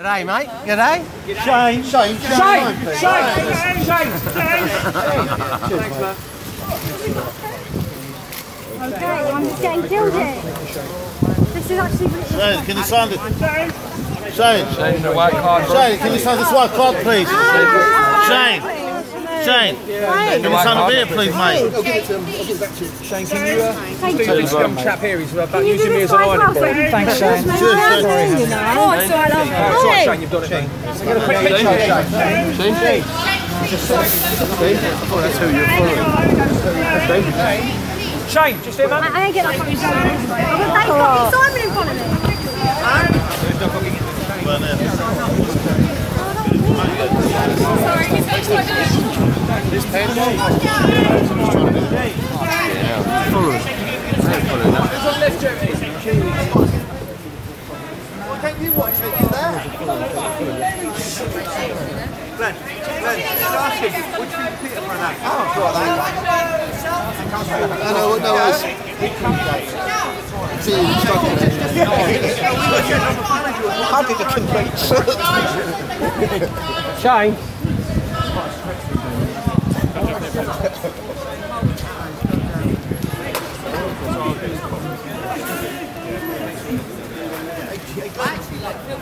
G'day, mate. G'day. Shane. Shane, Shane, Shane. Shane. Shane. Shane. Okay, I'm just getting killed here. This is actually really Shane, can you sign this? Shane. Shane, the white card. Shane, can you sign this white card, please? Shane. Shane. Can you sign a beer, please, mate? Shane, can you uh, Thank do you. this young chap here? He's about Can you do using me this as an right ironing well? board. Thanks, Shane. Cheers, Shane. you know. Oh, it's all right. Oh, it's all right, Shane, you've done it, Shane. Get a quick picture, Shane. Shane. Shane. That's who you're following. Shane, just here, man. I, I ain't getting that fucking Simon. I've got that fucking Simon in front of me. No, you watch it, you're there. Glenn, Glenn, just him, you repeat it for an? I haven't thought that. I know. No, it's... How did the. I Hey,